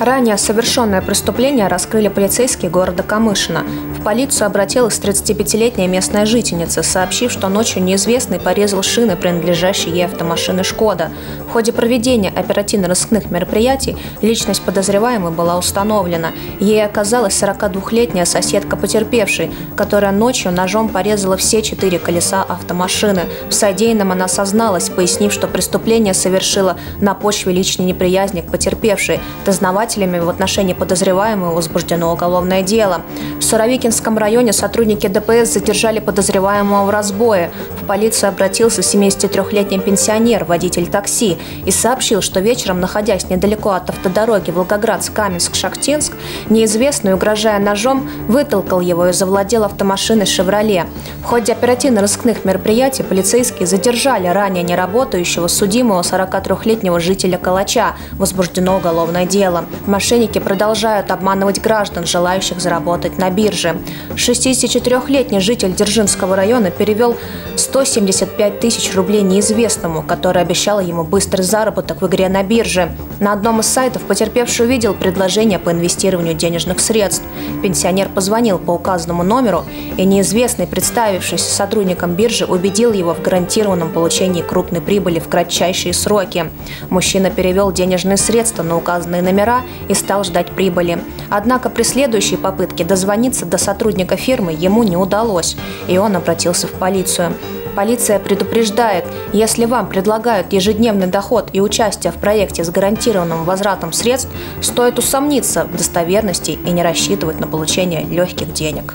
Ранее совершенное преступление раскрыли полицейские города Камышина. В полицию обратилась 35-летняя местная жительница, сообщив, что ночью неизвестный порезал шины, принадлежащие ей автомашины «Шкода». В ходе проведения оперативно-розыскных мероприятий личность подозреваемой была установлена. Ей оказалась 42-летняя соседка потерпевшей, которая ночью ножом порезала все четыре колеса автомашины. В содеянном она созналась, пояснив, что преступление совершила на почве личной неприязни к потерпевшей. Дознаватель следователями в отношении подозреваемого возбуждено уголовное дело. В Суровикинском районе сотрудники ДПС задержали подозреваемого в разбое. В полицию обратился 73-летний пенсионер, водитель такси, и сообщил, что вечером, находясь недалеко от автодороги Волгоградск-Каменск-Шахтинск, неизвестный, угрожая ножом, вытолкал его и завладел автомашиной «Шевроле». В ходе оперативно-розыскных мероприятий полицейские задержали ранее неработающего судимого 43-летнего жителя Калача. Возбуждено уголовное дело. Мошенники продолжают обманывать граждан, желающих заработать на бирже. 64-летний житель Дзержинского района перевел 175 тысяч рублей неизвестному, который обещал ему быстрый заработок в игре на бирже. На одном из сайтов потерпевший увидел предложение по инвестированию денежных средств. Пенсионер позвонил по указанному номеру, и неизвестный, представившийся сотрудником биржи, убедил его в гарантированном получении крупной прибыли в кратчайшие сроки. Мужчина перевел денежные средства на указанные номера и стал ждать прибыли. Однако при следующей попытке дозвониться до сотрудника фирмы ему не удалось, и он обратился в полицию. Полиция предупреждает, если вам предлагают ежедневный доход и участие в проекте с гарантированным возвратом средств, стоит усомниться в достоверности и не рассчитывать на получение легких денег.